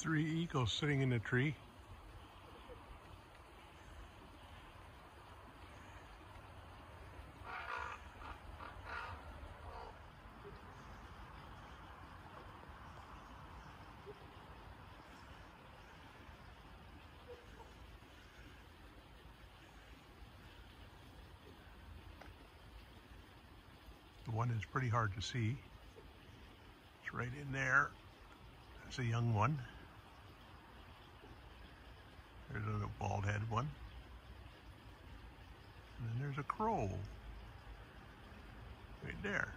three eagles sitting in a tree. The one is pretty hard to see. It's right in there. That's a young one. There's a one. And then there's a crow. Right there.